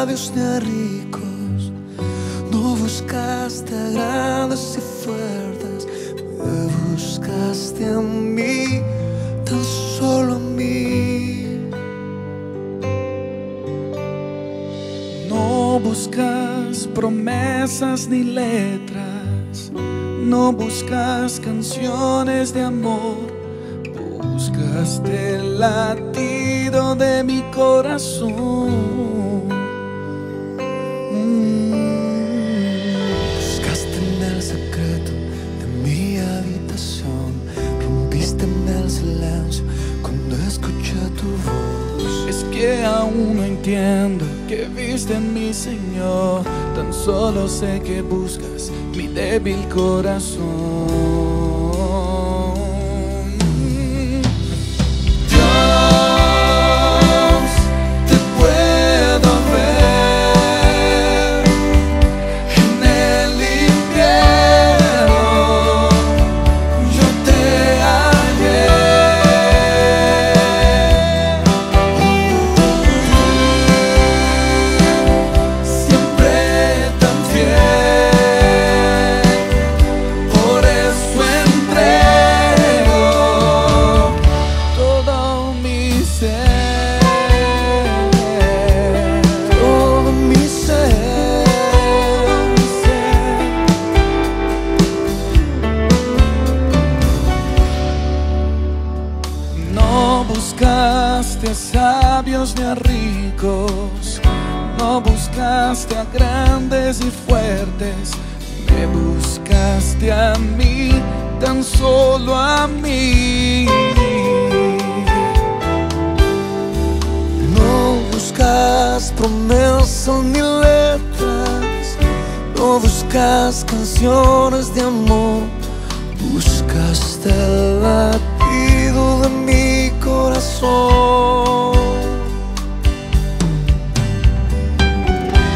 sabios ricos, no buscaste grandes y fuertes, me buscaste a mí, tan solo a mí. No buscas promesas ni letras, no buscas canciones de amor, buscaste el latido de mi corazón. Que viste en mi Señor, tan solo sé que buscas mi débil corazón. Solo a mí. No buscas promesas ni letras, no buscas canciones de amor, buscaste el latido de mi corazón.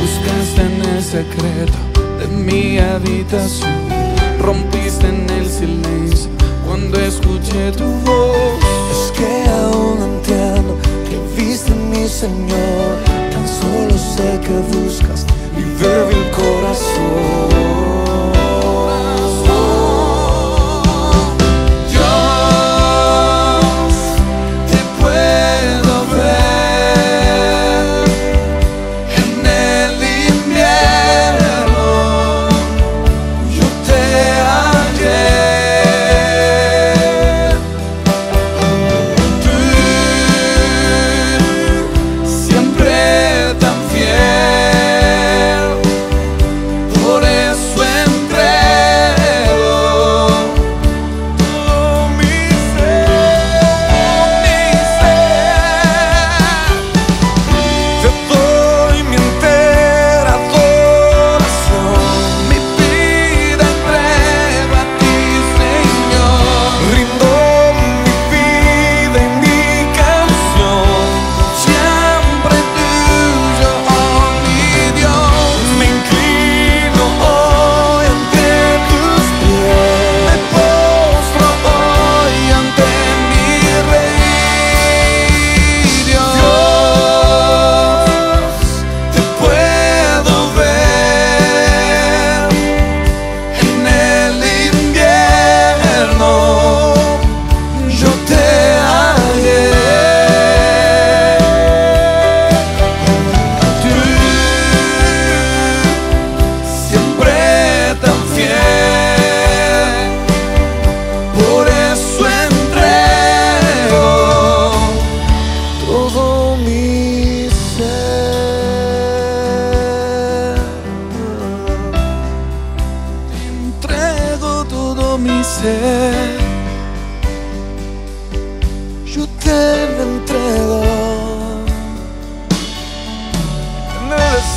Buscaste en el secreto de mi habitación, rompiste en el silencio cuando escuché tu voz. Es que aún entiendo que viste mi Señor, tan solo sé que buscas mi débil corazón.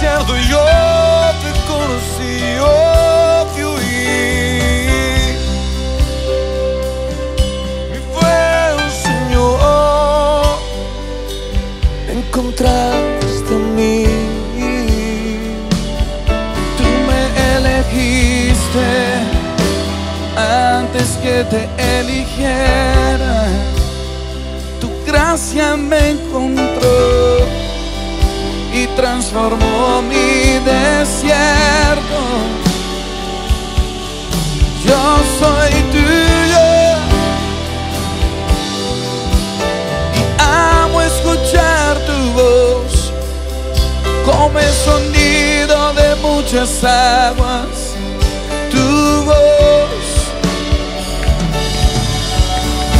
Desierto yo te conocí, yo te oí. Y fue un Señor encontraste en mí. Tú me elegiste antes que te eligiera. Tu gracia me encontró y transformó mi desierto. Yo soy tuyo y amo escuchar tu voz como el sonido de muchas aguas. Tu voz.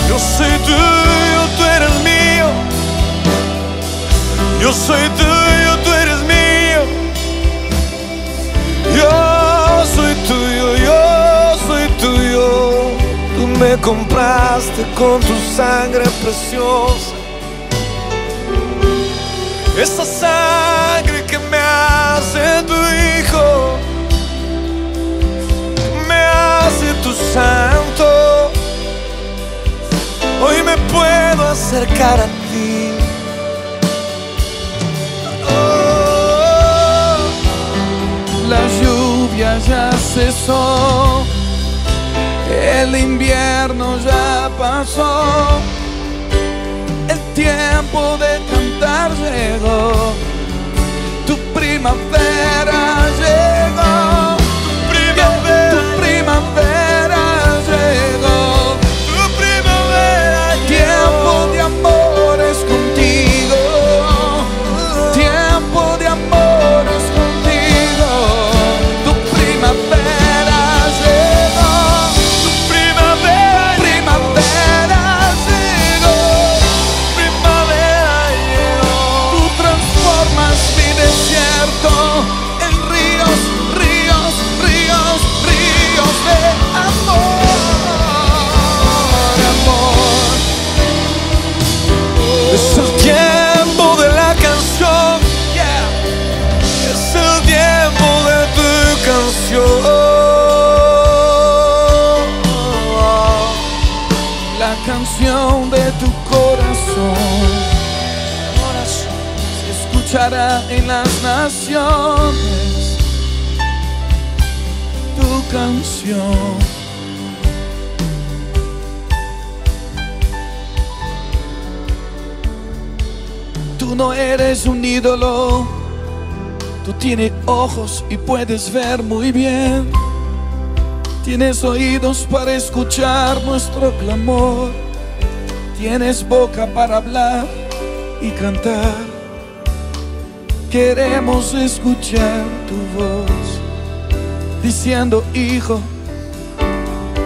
Yo soy tuyo, Yo soy tuyo, tú eres mío. Yo soy tuyo, yo soy tuyo. Tú me compraste con tu sangre preciosa. Esa sangre que me hace tu hijo. Me hace tu santo. Hoy me puedo acercar a ti. El invierno ya pasó, el tiempo de cantar llegó, tu primavera llegó, canción de tu corazón se escuchará en las naciones. Tu canción. Tú no eres un ídolo. Tú tienes ojos y puedes ver muy bien. Tienes oídos para escuchar nuestro clamor. Tienes boca para hablar y cantar. Queremos escuchar tu voz diciendo, hijo,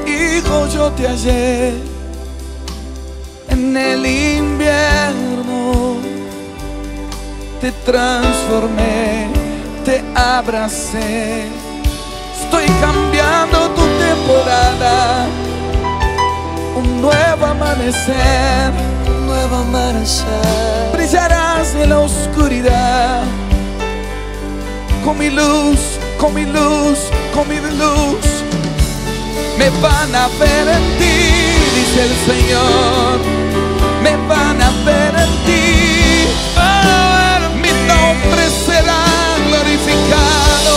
hijo, yo te hallé en el invierno. Te transformé, te abracé. Estoy cambiando tu temporada. Un nuevo amanecer. Un nuevo amanecer. Brillarás en la oscuridad. Con mi luz, con mi luz, con mi luz. Me van a ver en ti, dice el Señor. Me van a ver en ti. Mi nombre será glorificado.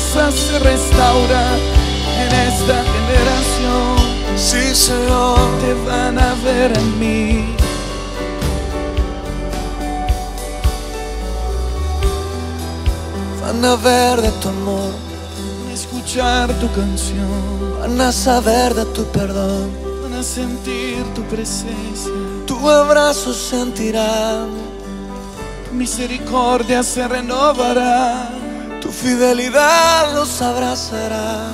Se restaura en esta generación. Sí, Señor, Te van a ver en mí. van a ver de tu amor, Van a escuchar tu canción. van a saber de tu perdón, Van a sentir tu presencia. tu abrazo sentirán, Tu misericordia se renovará. Tu fidelidad los abrazará.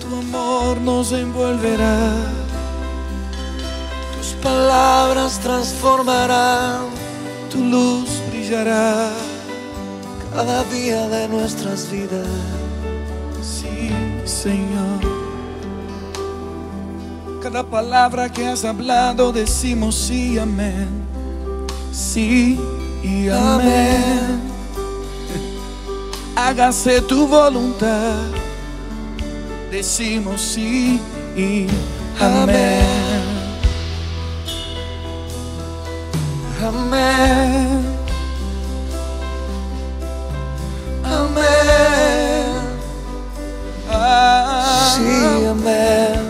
Tu amor nos envolverá. Tus palabras transformarán, tu luz brillará. cada día de nuestras vidas. Sí, Señor. Cada palabra que has hablado decimos sí, amén. Sí y amén. Hágase tu voluntad. Decimos sí y amén. Amén. Amén. Ah, Sí, amén.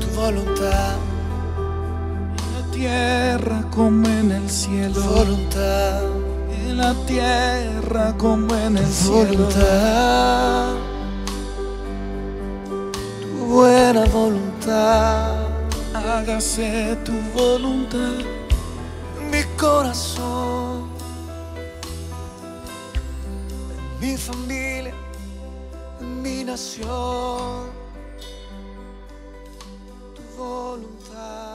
Tu voluntad, En la tierra como en el tu cielo. voluntad, En la tierra como en el tu cielo. voluntad. Tu buena voluntad. Hágase tu voluntad. en mi corazón, en mi familia, en mi nación, tu voluntad.